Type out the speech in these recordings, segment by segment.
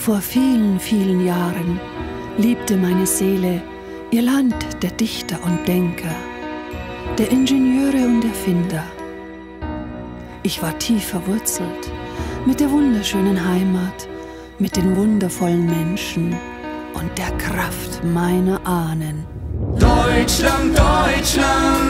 Vor vielen, vielen Jahren liebte meine Seele ihr Land der Dichter und Denker, der Ingenieure und Erfinder. Ich war tief verwurzelt mit der wunderschönen Heimat, mit den wundervollen Menschen und der Kraft meiner Ahnen. Deutschland, Deutschland,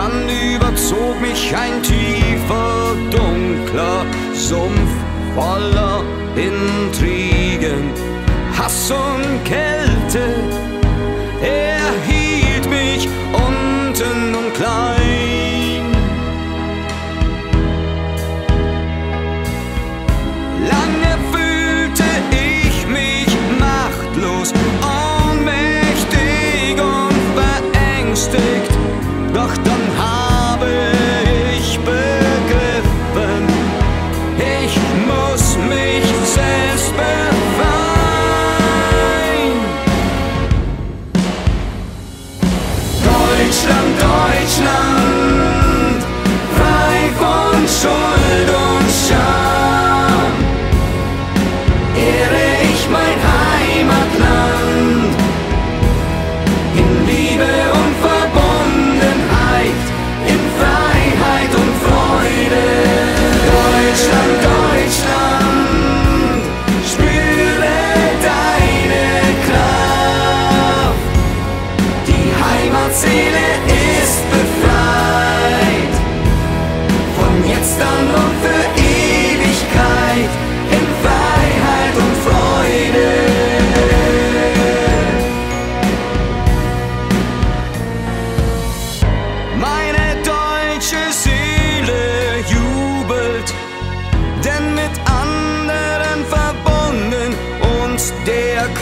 Dann überzog mich ein tiefer, dunkler Sumpf voller Intrigen, Hass und Kälte. Er hielt mich unten und klein.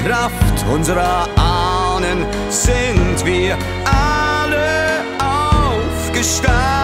Kraft unserer Ahnen sind wir alle aufgestanden.